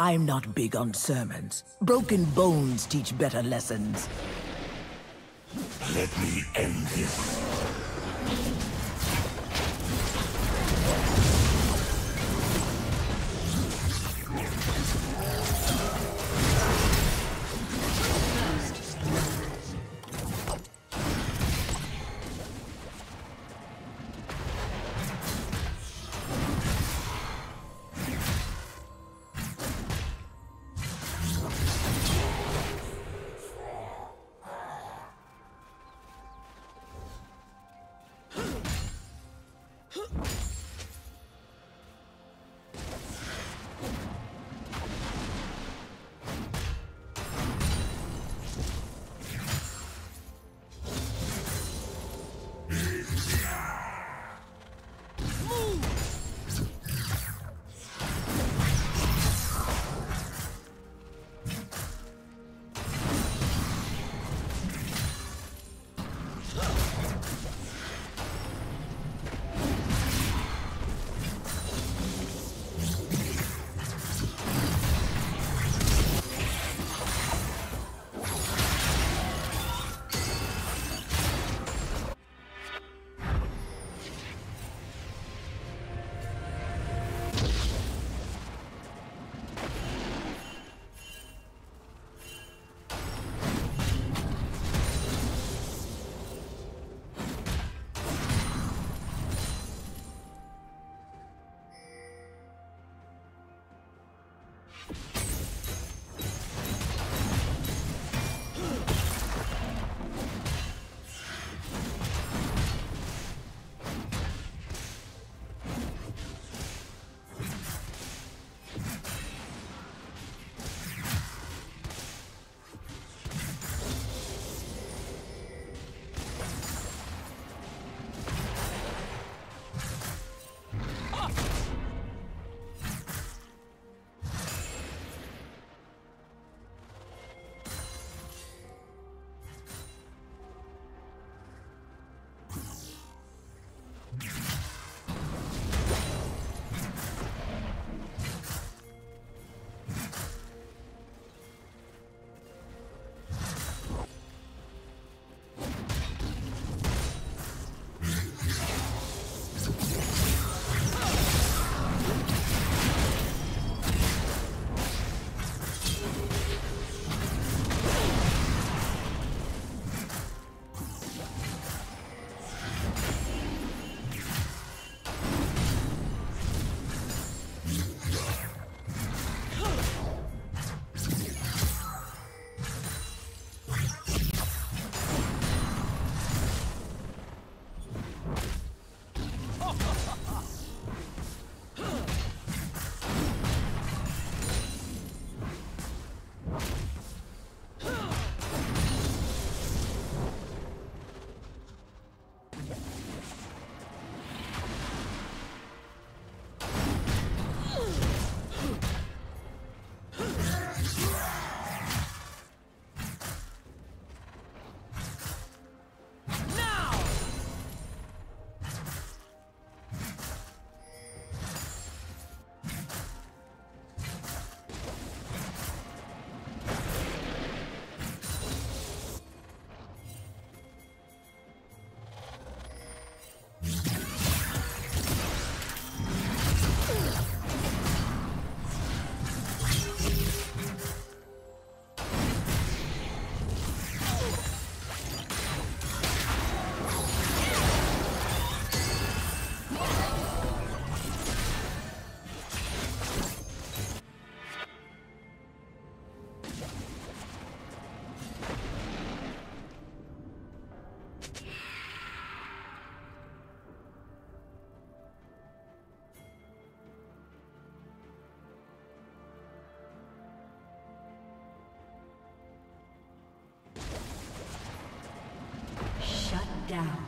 I'm not big on sermons. Broken bones teach better lessons. Let me end this. Down.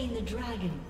Slain the dragon.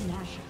Slain